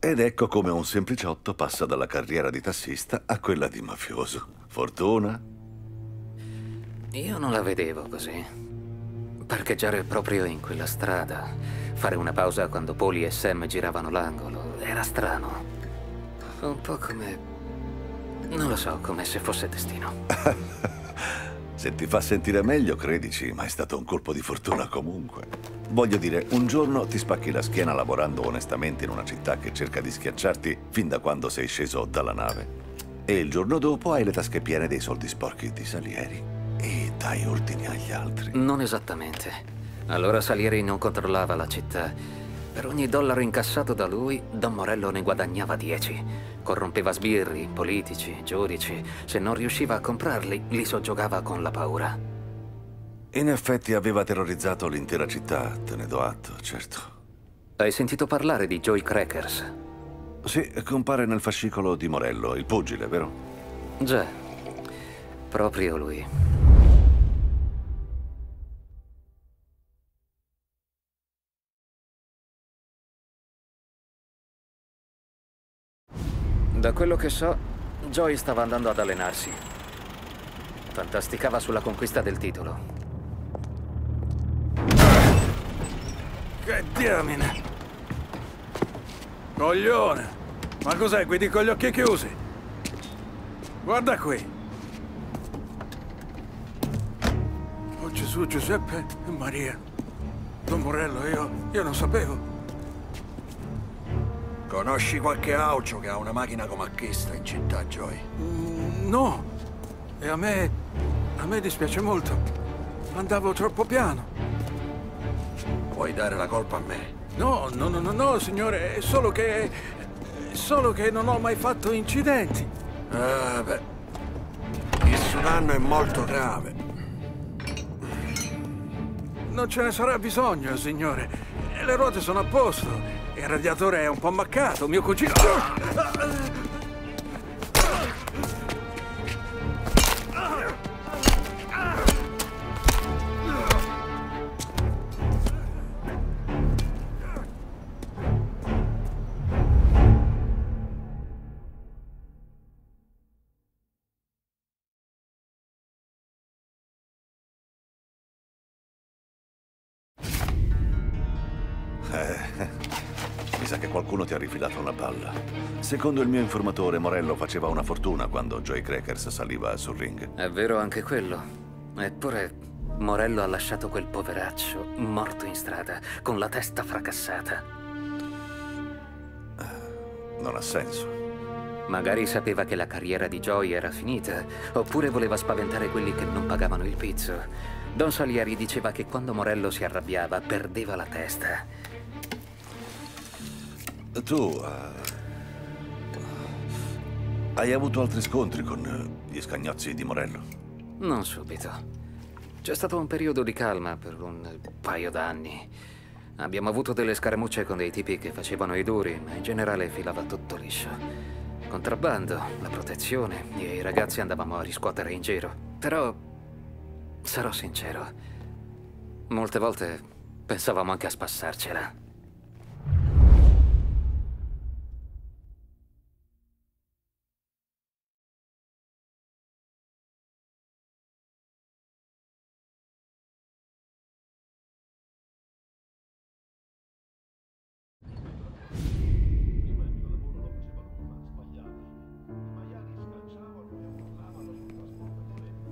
Ed ecco come un sempliciotto passa dalla carriera di tassista a quella di mafioso. Fortuna? Io non la vedevo così. Parcheggiare proprio in quella strada, fare una pausa quando Poli e Sam giravano l'angolo, era strano. Un po' come... non lo so, come se fosse destino. Se ti fa sentire meglio, credici, ma è stato un colpo di fortuna comunque. Voglio dire, un giorno ti spacchi la schiena lavorando onestamente in una città che cerca di schiacciarti fin da quando sei sceso dalla nave. E il giorno dopo hai le tasche piene dei soldi sporchi di Salieri. E dai ordini agli altri. Non esattamente. Allora Salieri non controllava la città. Per ogni dollaro incassato da lui, Don Morello ne guadagnava 10. Corrompeva sbirri, politici, giudici. Se non riusciva a comprarli, li soggiogava con la paura. In effetti aveva terrorizzato l'intera città, te ne do atto, certo. Hai sentito parlare di Joey Crackers? Sì, compare nel fascicolo di Morello, il pugile, vero? Già, proprio lui. Da quello che so, Joy stava andando ad allenarsi. Fantasticava sulla conquista del titolo. Che diamine! Coglione! Ma cos'è, guidi con gli occhi chiusi? Guarda qui! Oh Gesù, Giuseppe e Maria. Don Morello, io... io non sapevo. Conosci qualche aucio che ha una macchina come questa in città, Joy? Mm, no. E a me... a me dispiace molto. Andavo troppo piano. Puoi dare la colpa a me. No, no, no, no, no, signore. È solo che... è solo che non ho mai fatto incidenti. Ah, beh. Il danno è molto grave. Non ce ne sarà bisogno, signore. Le ruote sono a posto. Il radiatore è un po' ammaccato, mio cugino... Secondo il mio informatore, Morello faceva una fortuna quando Joy Crackers saliva sul ring. È vero anche quello. Eppure Morello ha lasciato quel poveraccio morto in strada, con la testa fracassata. Non ha senso. Magari sapeva che la carriera di Joy era finita, oppure voleva spaventare quelli che non pagavano il pizzo. Don Salieri diceva che quando Morello si arrabbiava perdeva la testa. Tu uh, hai avuto altri scontri con gli scagnozzi di Morello? Non subito. C'è stato un periodo di calma per un paio d'anni. Abbiamo avuto delle scaramucce con dei tipi che facevano i duri, ma in generale filava tutto liscio. Contrabbando, la protezione, io e i ragazzi andavamo a riscuotere in giro. Però, sarò sincero, molte volte pensavamo anche a spassarcela.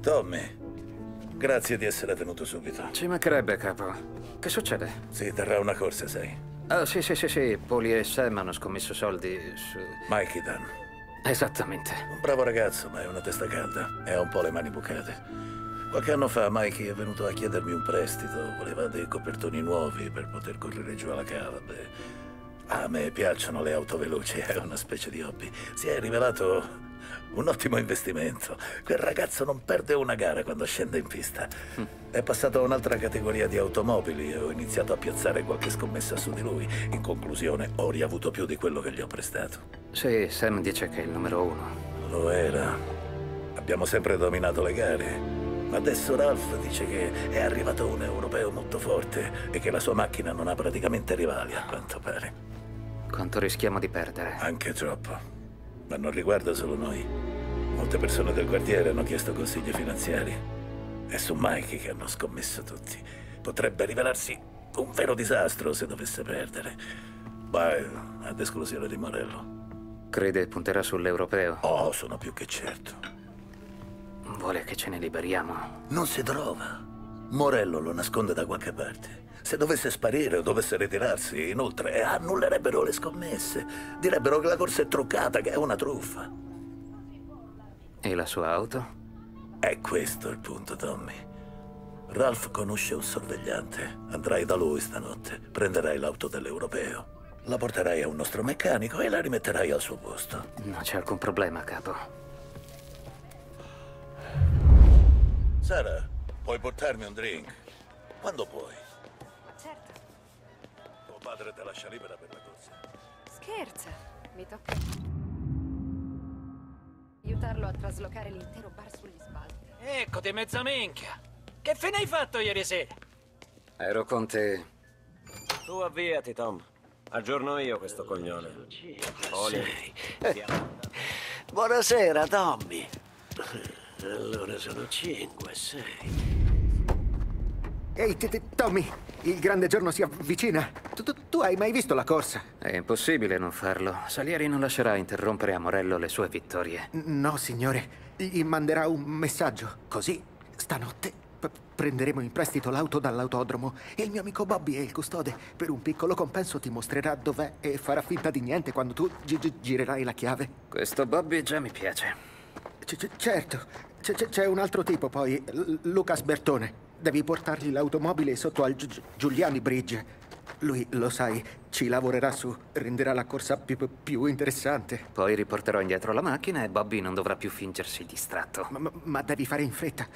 Tommy, grazie di essere venuto subito. Ci mancherebbe, capo. Che succede? Si terrà una corsa, sai? Oh, sì, sì, sì, sì. Poli e Sam hanno scommesso soldi su... Mikey Dunn. Esattamente. Un bravo ragazzo, ma è una testa calda e ha un po' le mani bucate. Qualche anno fa Mikey è venuto a chiedermi un prestito, voleva dei copertoni nuovi per poter correre giù alla cava. Beh, a me piacciono le auto veloci, è una specie di hobby. Si è rivelato un ottimo investimento. Quel ragazzo non perde una gara quando scende in pista. È passato a un'altra categoria di automobili e ho iniziato a piazzare qualche scommessa su di lui. In conclusione, ho riavuto più di quello che gli ho prestato. Sì, Sam dice che è il numero uno. Lo era. Abbiamo sempre dominato le gare. Ma adesso Ralph dice che è arrivato un europeo molto forte e che la sua macchina non ha praticamente rivali, a quanto pare. Quanto rischiamo di perdere? Anche troppo. Ma non riguarda solo noi. Molte persone del quartiere hanno chiesto consigli finanziari. È su Mikey che hanno scommesso tutti. Potrebbe rivelarsi un vero disastro se dovesse perdere. Beh, ad esclusione di Morello. Crede punterà sull'europeo? Oh, sono più che certo. Vuole che ce ne liberiamo? Non si trova. Morello lo nasconde da qualche parte. Se dovesse sparire o dovesse ritirarsi, inoltre, annullerebbero le scommesse. Direbbero che la corsa è truccata, che è una truffa. E la sua auto? È questo il punto, Tommy. Ralph conosce un sorvegliante. Andrai da lui stanotte. Prenderai l'auto dell'europeo. La porterai a un nostro meccanico e la rimetterai al suo posto. Non c'è alcun problema, capo. Sara, puoi portarmi un drink? Quando puoi. Certo. Tuo padre te lascia libera per la corsa. Scherza. Mi tocca. Aiutarlo a traslocare l'intero bar sugli spalti. Eccoti, mezza minchia. Che fine hai fatto ieri sera? Ero con te. Tu avviati, Tom. Aggiorno io questo coglione. Oli. Buonasera, Tommy. Allora sono cinque, sei. Ehi, t- t- Tommy, il grande giorno si avvicina. Tu, tu- tu hai mai visto la corsa? È impossibile non farlo. Salieri non lascerà interrompere a Morello le sue vittorie. No, signore. Gli manderà un messaggio. Così, stanotte, prenderemo in prestito l'auto dall'autodromo e il mio amico Bobby è il custode. Per un piccolo compenso ti mostrerà dov'è e farà finta di niente quando tu gi- gi- girerai la chiave. Questo Bobby già mi piace. C- certo. C'è un altro tipo poi, L- Lucas Bertone. Devi portargli l'automobile sotto al Gi- Giuliani Bridge. Lui, lo sai, ci lavorerà su, renderà la corsa più, più interessante. Poi riporterò indietro la macchina e Bobby non dovrà più fingersi distratto. Ma, ma- devi fare in fretta,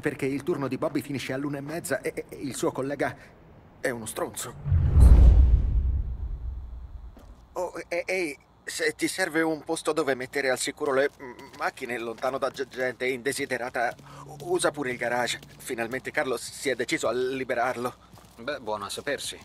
perché il turno di Bobby finisce all'una e mezza e, e il suo collega è uno stronzo. Oh, e- ehi, se ti serve un posto dove mettere al sicuro le macchine lontano da ge- gente indesiderata, usa pure il garage. Finalmente Carlo si è deciso a liberarlo. Beh, buono a sapersi.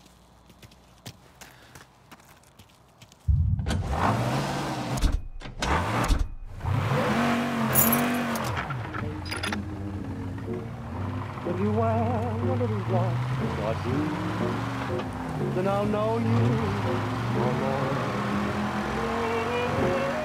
If you wear a little dress or two, then I'll know you no more. Thank you.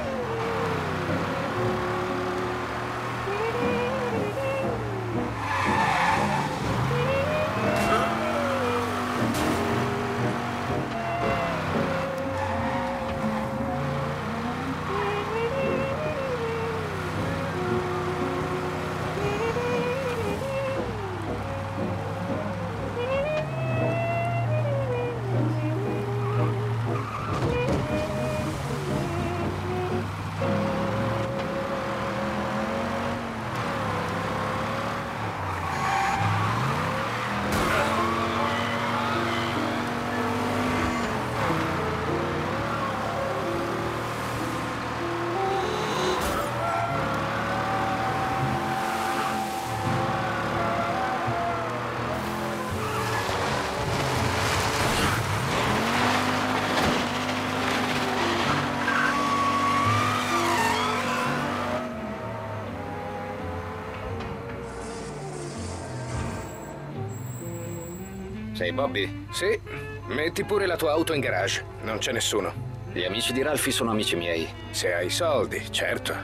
Sei Bobby? Sì. Metti pure la tua auto in garage. Non c'è nessuno. Gli amici di Ralphie sono amici miei. Se hai soldi, certo.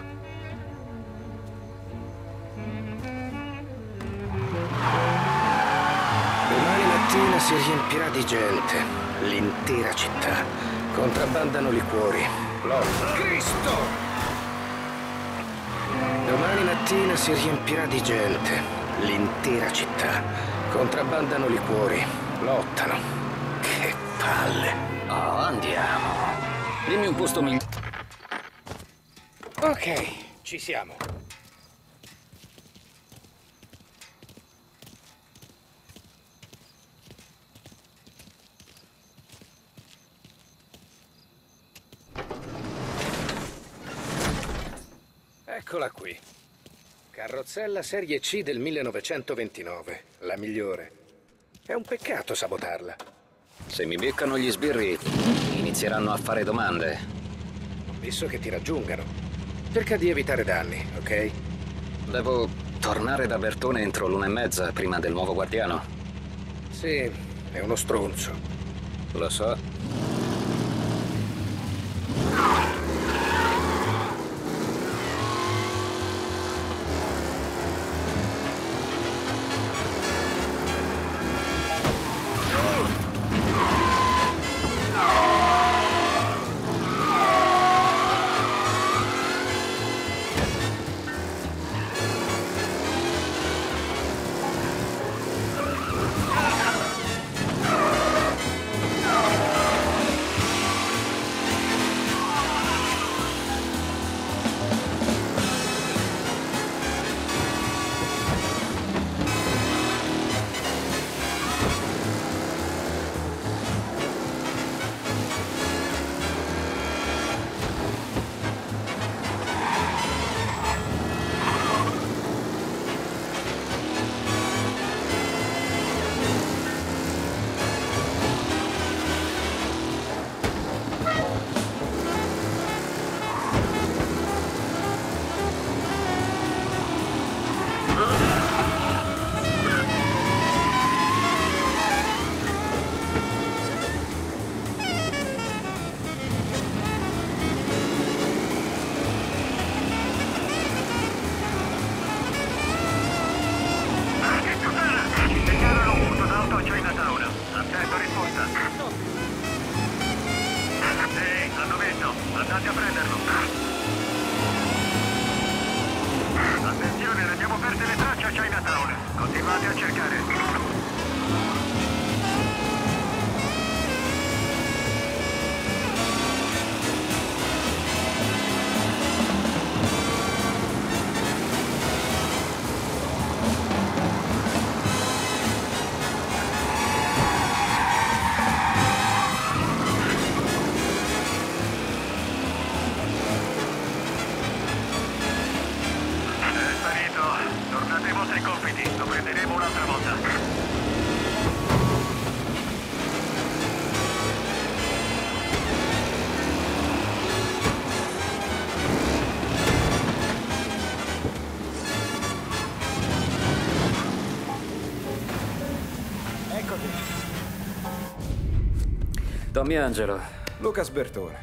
Domani mattina si riempirà di gente. L'intera città. Contrabbandano liquori. Lotta. Cristo! Domani mattina si riempirà di gente. L'intera città. Contrabbandano liquori. Lottano. Che palle. Oh, andiamo. Dimmi un posto migliore. Ok, ci siamo. Eccola qui. Carrozzella serie C del 1929, la migliore. È un peccato sabotarla. Se mi beccano gli sbirri, inizieranno a fare domande. Visto che ti raggiungano. Cerca di evitare danni, ok? Devo tornare da Bertone entro l'una e mezza, prima del nuovo guardiano. Sì, è uno stronzo. Lo so. È Tommy Angelo. Lucas Bertone.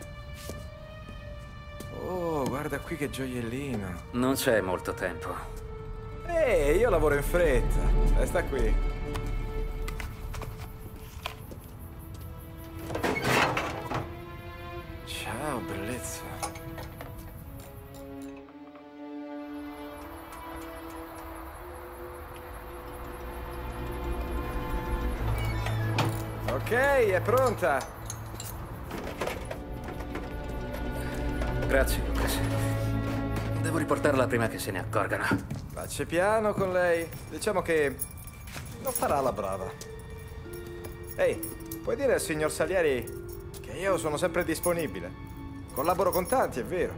Oh, guarda qui che gioiellino. Non c'è molto tempo. Ehi, io lavoro in fretta. Resta qui. Ciao, bellezza. Ok, è pronta. Grazie, Lucas. Devo riportarla prima che se ne accorgano. Faccia piano con lei. Diciamo che non farà la brava. Ehi, puoi dire al signor Salieri che io sono sempre disponibile. Collaboro con tanti, è vero.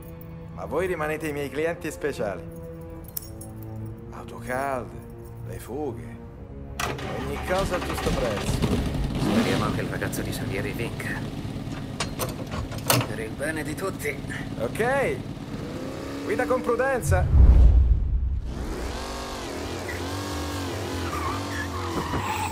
Ma voi rimanete i miei clienti speciali. Auto calde, le fughe. Ogni cosa al giusto prezzo. Speriamo che il ragazzo di Salieri vinca. Per il bene di tutti. Ok. Guida con prudenza. you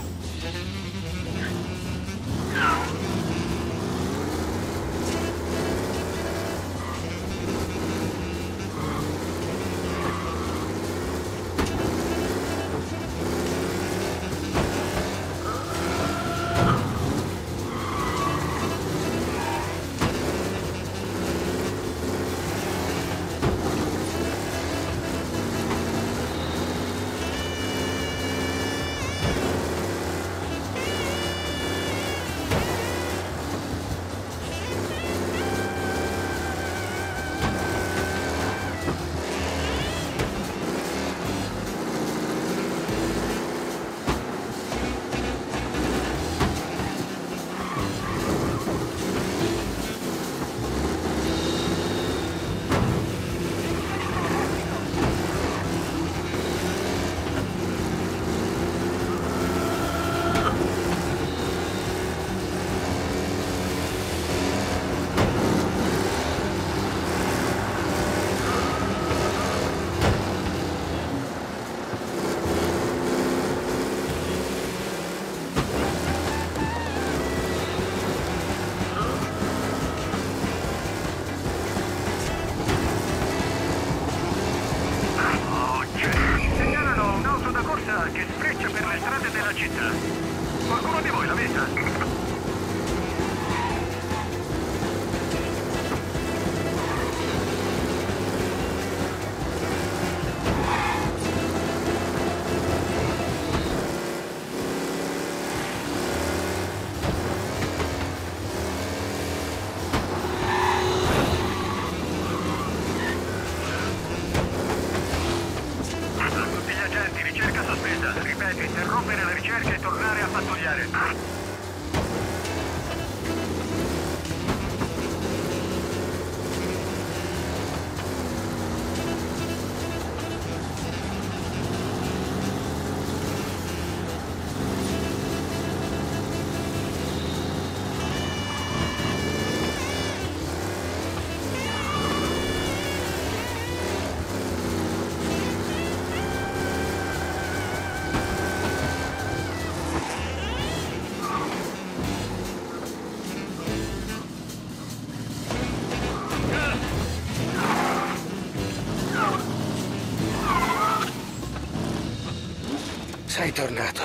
Sei tornato.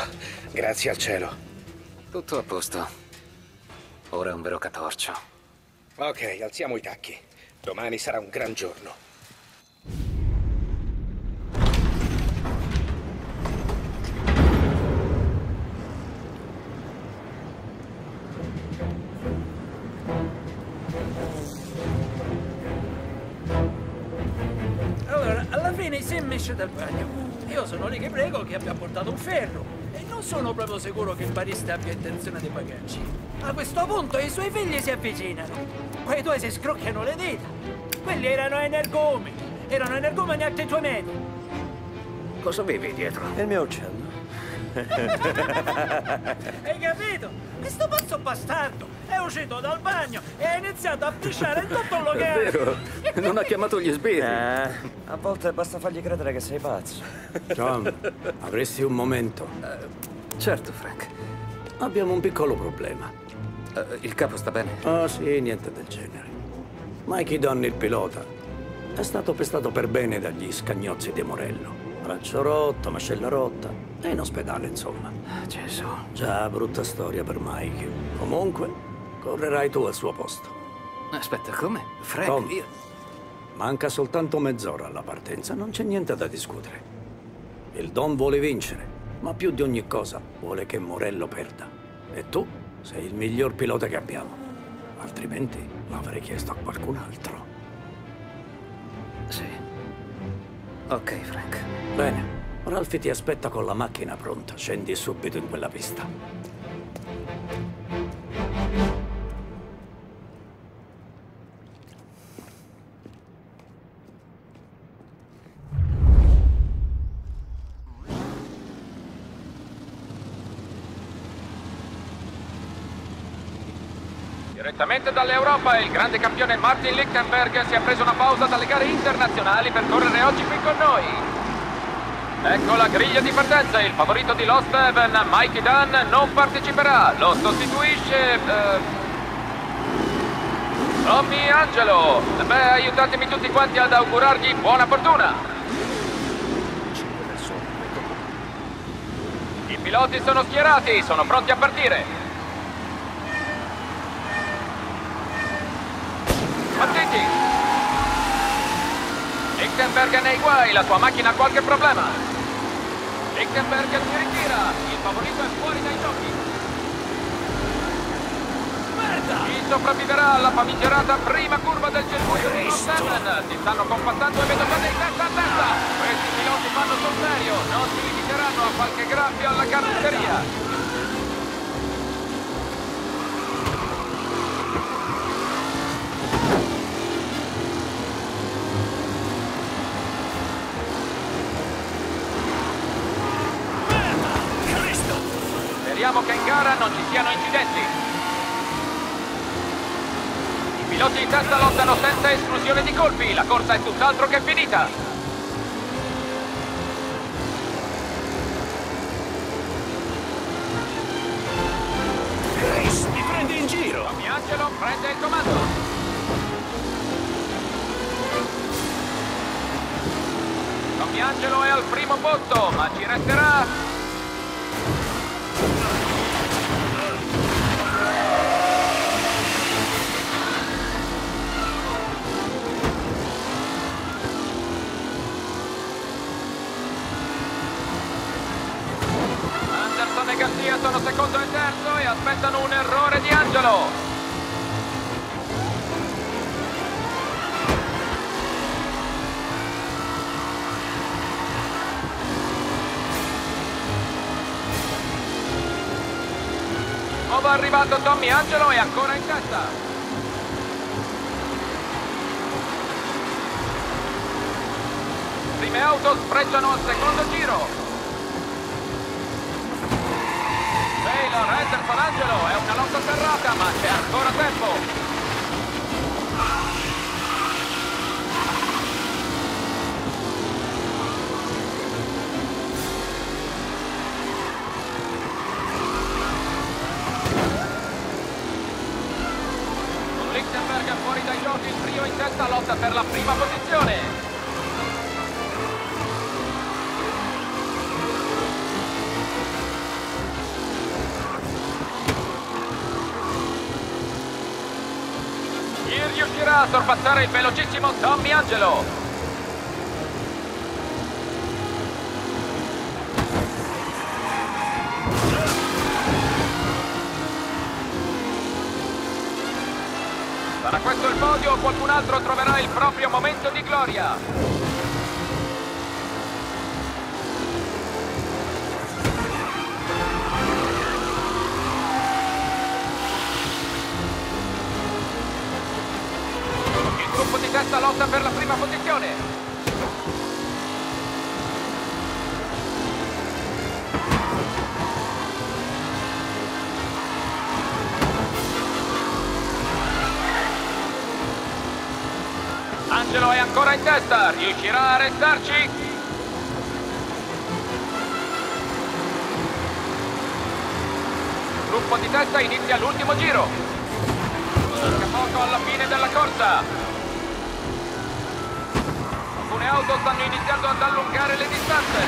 Grazie al cielo. Tutto a posto. Ora è un vero catorcio. Ok, alziamo i tacchi. Domani sarà un gran giorno. Sicuro che il barista abbia intenzione di pagarci. A questo punto i suoi figli si avvicinano. Quei due si scrocchiano le dita. Quelli erano energumeni. Erano energumeni a te tuoi metri. Cosa avevi dietro? È il mio uccello. Hai capito? Questo pazzo bastardo è uscito dal bagno e ha iniziato a pisciare in tutto il locale. Vero? Non ha chiamato gli sbirri. Eh, a volte basta fargli credere che sei pazzo. Tom, avresti un momento? Certo, Frank. Abbiamo un piccolo problema. Eh, il capo sta bene? Oh sì, niente del genere. Mikey Dunn, il pilota, è stato pestato per bene dagli scagnozzi di Morello. Braccio rotto, mascella rotta. È in ospedale, insomma. Gesù. Già, brutta storia per Mikey. Comunque, correrai tu al suo posto. Aspetta, come? Frank, Tom, io... manca soltanto mezz'ora alla partenza, non c'è niente da discutere. Il Don vuole vincere, ma più di ogni cosa vuole che Morello perda. E tu sei il miglior pilota che abbiamo. Altrimenti l'avrei chiesto a qualcun altro. Sì. Ok, Frank. Bene, Ralphie ti aspetta con la macchina pronta. Scendi subito in quella pista. Direttamente dall'Europa il grande campione Martin Lichtenberg si è preso una pausa dalle gare internazionali per correre oggi qui con noi. Ecco la griglia di partenza, il favorito di Lost Heaven, Mikey Dunn, non parteciperà, lo sostituisce... eh, Tommy Angelo. Beh, aiutatemi tutti quanti ad augurargli buona fortuna. I piloti sono schierati, sono pronti a partire. Lichtenberg è nei guai, la tua macchina ha qualche problema. Lichtenberg si ritira, il favorito è fuori dai giochi. Merda! Chi sopravviverà alla famigerata prima curva del circuito di Rotterdam? Si stanno compattando e vedo bene in testa a testa. Questi piloti fanno sul serio, non si limiteranno a qualche graffio alla carrozzeria. Speriamo che in gara non ci siano incidenti. I piloti in testa senza esclusione di colpi. La corsa è tutt'altro che finita. Chris, mi prendi in giro! Tommy Angelo prende il comando. Tommy Angelo è al primo posto, ma ci resterà perso e aspettano un errore di Angelo. Nuovo arrivato Tommy Angelo è ancora in testa. Prime auto sfrecciano al secondo giro. Taylor, Henderson, Angelo, è una lotta serrata, ma c'è ancora tempo. Con Lichtenberg fuori dai giochi, il trio in testa lotta per la prima posizione. Riuscirà a sorpassare il velocissimo Tommy Angelo? Sarà questo il podio o qualcun altro troverà il proprio momento di gloria? Posizione. Angelo è ancora in testa, riuscirà a restarci? Gruppo di testa inizia l'ultimo giro. Manca poco alla fine della corsa. Alcune auto stanno iniziando ad allungare le distanze.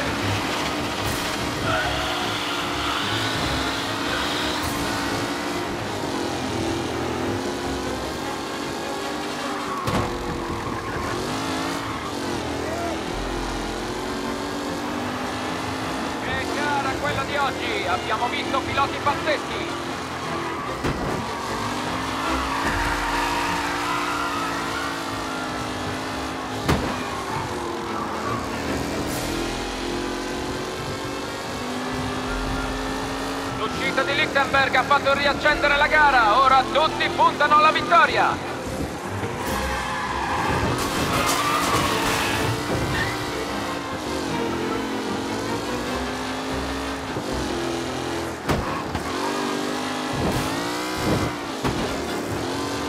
Che gara quella di oggi! Abbiamo visto piloti pazzeschi! L'uscita di Lichtenberg ha fatto riaccendere la gara, ora tutti puntano alla vittoria!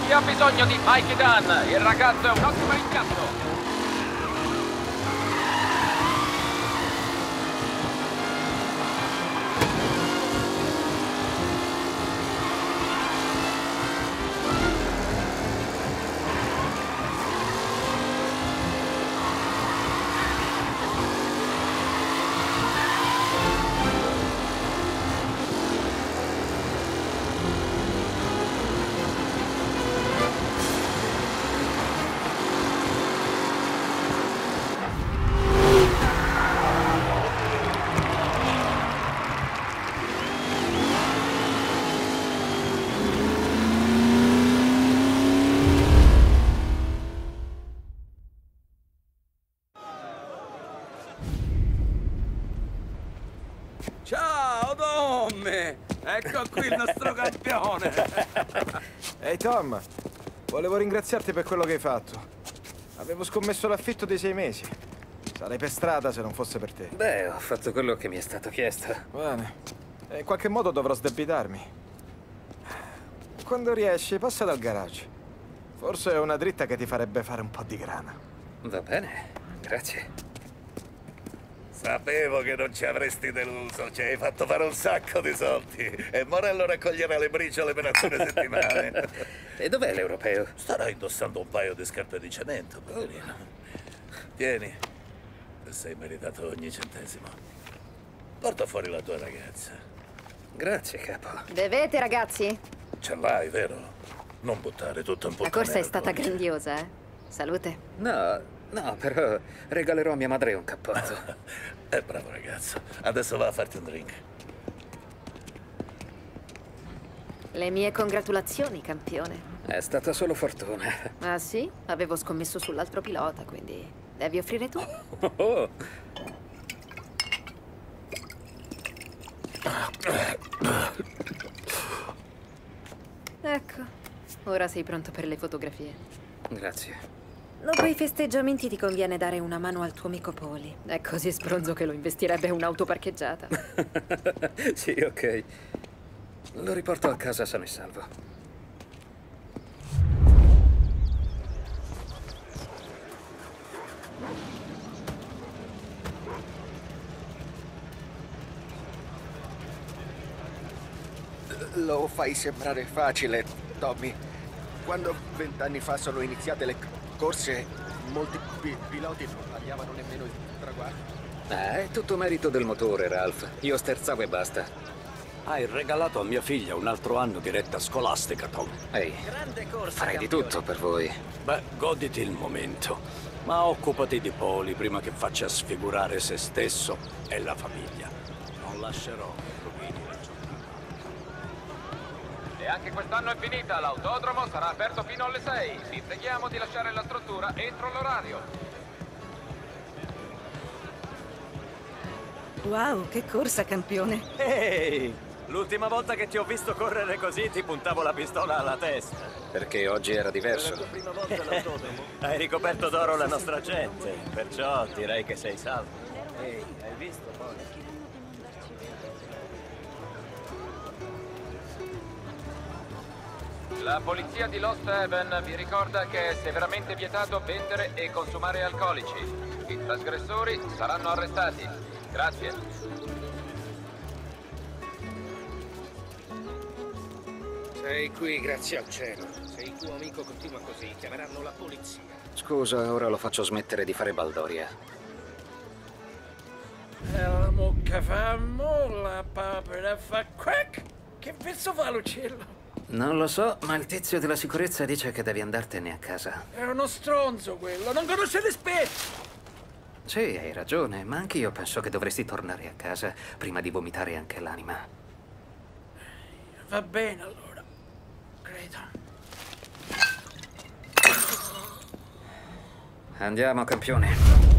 Chi ha bisogno di Mikey Dunn? Il ragazzo è un ottimo rimpiazzo! Campione! Ehi Tom, volevo ringraziarti per quello che hai fatto. Avevo scommesso l'affitto dei sei mesi. Sarei per strada se non fosse per te. Beh, ho fatto quello che mi è stato chiesto. Bene. E in qualche modo dovrò sdebitarmi. Quando riesci, passa dal garage. Forse è una dritta che ti farebbe fare un po' di grana. Va bene, grazie. Sapevo che non ci avresti deluso, ci hai fatto fare un sacco di soldi. E Morello raccoglierà le briciole per alcune settimane. E dov'è l'europeo? Starà indossando un paio di scarpe di cemento, poverino. Tieni, ti sei meritato ogni centesimo. Porta fuori la tua ragazza. Grazie, capo. Bevete, ragazzi? Ce l'hai, vero? Non buttare tutto in La corsa è stata grandiosa, eh? Salute. No, no, però regalerò a mia madre un cappotto. È bravo ragazzo. Adesso va a farti un drink. Le mie congratulazioni, campione. È stata solo fortuna. Ah sì? Avevo scommesso sull'altro pilota, quindi devi offrire tu. Oh, Ecco, ora sei pronto per le fotografie. Grazie. Dopo i festeggiamenti ti conviene dare una mano al tuo amico Poli. È così spronzo che lo investirebbe un'auto parcheggiata. sì, ok. Lo riporto a casa sano e salvo. Lo fai sembrare facile, Tommy. Quando vent'anni fa sono iniziate le corse, molti pi- piloti non tagliavano nemmeno il traguardo. Ah, è tutto merito del motore, Ralph. Io sterzavo e basta. Hai regalato a mia figlia un altro anno di retta scolastica, Tom. Ehi, farei di tutto per voi. Beh, goditi il momento. Ma occupati di Poli prima che faccia sfigurare se stesso e la famiglia. Non lascerò che rovini la E anche quest'anno è finita, l'autodromo sarà aperto fino alle 6. Vi preghiamo di lasciare la struttura entro l'orario. Wow, che corsa, campione. Ehi! L'ultima volta che ti ho visto correre così ti puntavo la pistola alla testa. Perché oggi era diverso. prima volta all'autodromo? Hai ricoperto d'oro la nostra gente, perciò direi che sei salvo. Ehi, hai visto poi? La polizia di Lost Haven vi ricorda che è severamente vietato vendere e consumare alcolici. I trasgressori saranno arrestati. Grazie. Sei qui grazie al cielo. Se il tuo amico continua così, chiameranno la polizia. Scusa, ora lo faccio smettere di fare baldoria. E la mucca fa mo, la papera fa quack. Che pezzo fa l'uccello? Non lo so, ma il tizio della sicurezza dice che devi andartene a casa. È uno stronzo quello, non conosce rispetto. Sì, hai ragione, ma anche io penso che dovresti tornare a casa prima di vomitare anche l'anima. Va bene allora, credo. Andiamo, campione.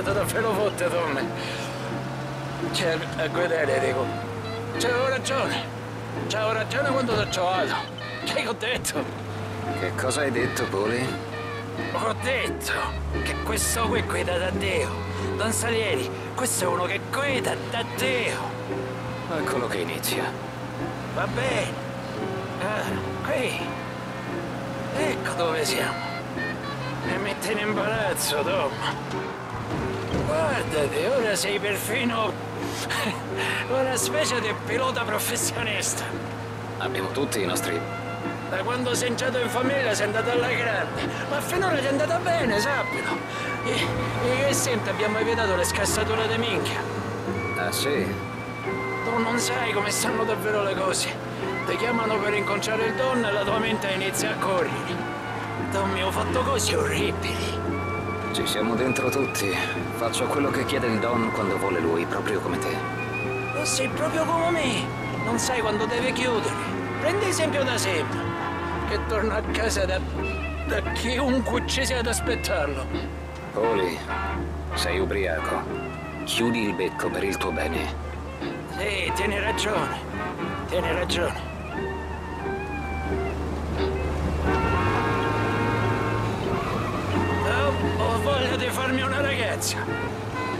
Stato davvero forte, Tom. Cioè, a guardare, dico. C'avevo ragione. C'avevo ragione quando ti ho trovato. Che ho detto? Che cosa hai detto, Poli? Ho detto che questo qui guida da Dio. Don Salieri, questo è uno che guida da Dio. Eccolo che inizia. Va bene. Ah, qui. Ecco dove siamo. Mi mette in imbarazzo, Tom. Guardati, ora sei perfino una specie di pilota professionista. Abbiamo tutti i nostri... Da quando sei entrato in famiglia sei andato alla grande, ma finora ti è andata bene, sappilo. E, e senti, abbiamo evitato le scassature di minchia. Ah, sì? Tu non sai come stanno davvero le cose. Ti chiamano per incontrare il Don e la tua mente inizia a correre. Tommy, ho fatto cose orribili. Ci siamo dentro tutti. Faccio quello che chiede il Don quando vuole lui, proprio come te. Tu sei proprio come me. Non sai quando deve chiudere. Prendi esempio da Seb, che torna a casa da, da chiunque ci sia ad aspettarlo. Poli, sei ubriaco. Chiudi il becco per il tuo bene. Sì, tieni ragione. Tieni ragione. Ragazza.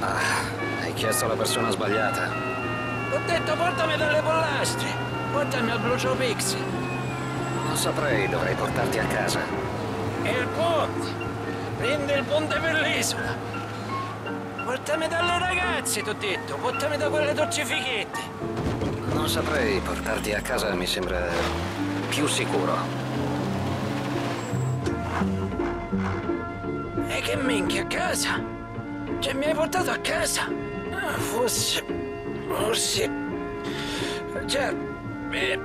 Ah, hai chiesto alla persona sbagliata. Ho detto portami dalle pollastre. Portami al Blue Joe Pix. Non saprei, dovrei portarti a casa. E il ponte. Prendi il ponte per l'isola. Portami dalle ragazze, ti ho detto. Portami da quelle dolcifichette. Non saprei, portarti a casa mi sembra più sicuro. E che minchia, a casa? Cioè, mi hai portato a casa? Ah, forse... Forse... Cioè... È,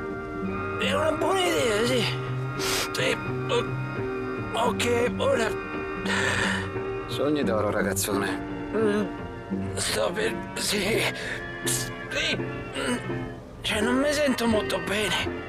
è una buona idea, sì. Sì, ok, ora... Sogni d'oro, ragazzone. Mm, Sto per... Sì... Sì... mm, Cioè, non mi sento molto bene.